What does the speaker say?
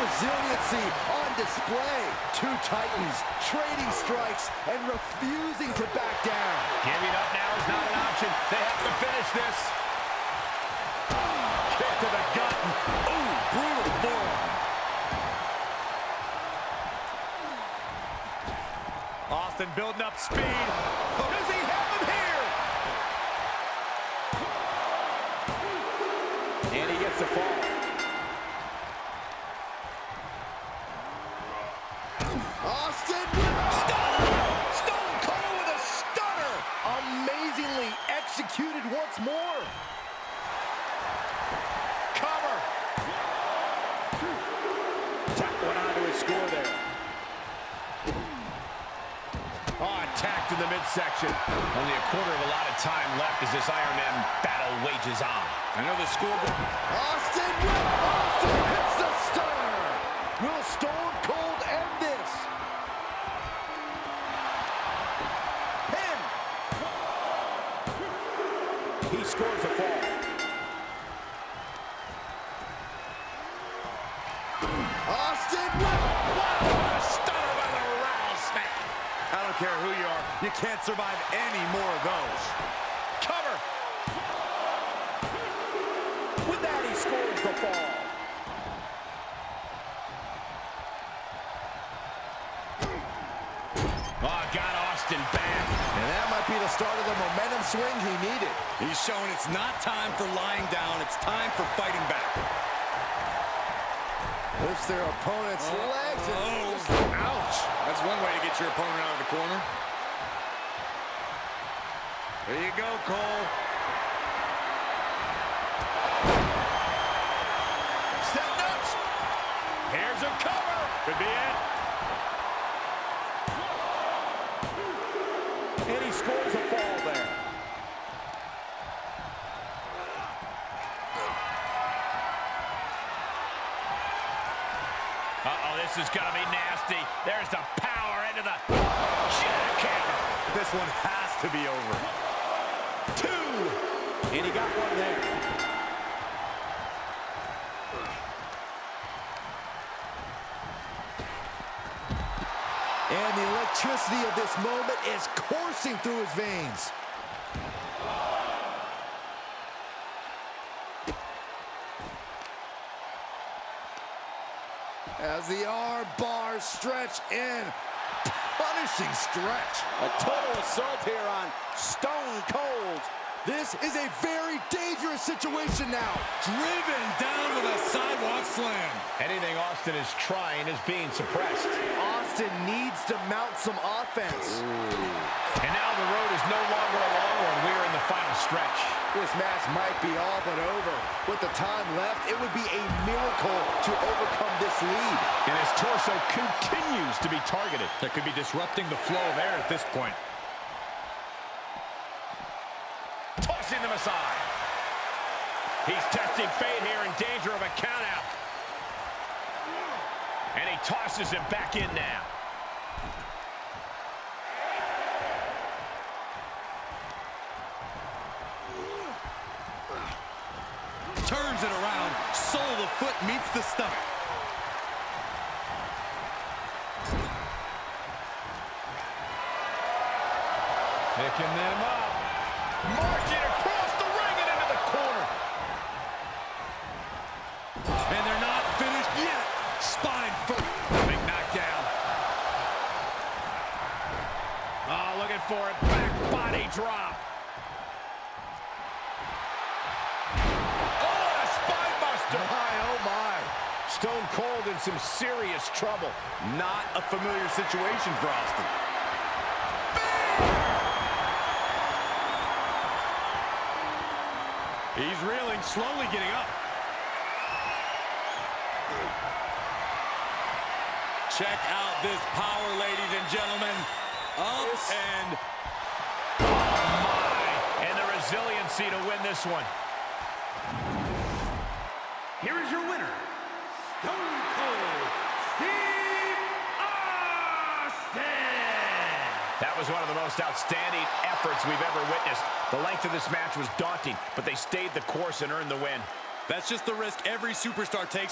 resiliency on display. Two titans trading strikes and refusing to back down. Giving up now is not an option. They have to finish this. Kick to the gut. Ooh, brutal form. Austin building up speed. Does he have him here? Once more. Cover! Tap one onto his score there. Oh, attacked in the midsection. Only a quarter of a lot of time left as this Iron Man battle wages on. The scoreboard. Austin Austin hits the stunner. Will Stone Cold He scores a fall. Austin with What a stunner by the rattlesnake. I don't care who you are, you can't survive any more of those. Cover. With that, he scores the fall. Oh, got Austin back. And that might be the start of the momentum swing he needed. He's showing it's not time for lying down, it's time for fighting back. Lifts their opponent's oh, legs and Oh, ouch. That's one way to get your opponent out of the corner. There you go, Cole. Setting up. Here's a cover. Could be it. This is going to be nasty. There's the power into the jackhammer. This one has to be over. Two. And he got one there. And the electricity of this moment is coursing through his veins. As the arm bars stretch in. Punishing stretch. A total assault here on Stone Cold. This is a very dangerous situation now. Driven down with a sidewalk slam. Anything Austin is trying is being suppressed. Austin needs to mount some offense. And now the road is no longer a long one. We're in the final stretch. This match might be all but over. With the time left, it would be a miracle to overcome this lead. And his torso continues to be targeted. That could be disrupting the flow of air at this point. Tossing them aside. He's testing fate here in danger of a countout. And he tosses him back in now. Turns it around. Sole of the foot meets the stomach. Picking them up. Marching across the ring and into the corner. And they're not finished yet. Spine first. Big knockdown. Oh, ah, looking for it. Back body drop. My, oh my. Stone Cold in some serious trouble. Not a familiar situation for Austin. He's reeling, slowly getting up. Check out this power, ladies and gentlemen. Up This- and oh, My, and the resiliency to win this one. Here is your winner, Stone Cold Steve Austin. That was one of the most outstanding efforts we've ever witnessed. The length of this match was daunting, but they stayed the course and earned the win. that's just the risk every superstar takes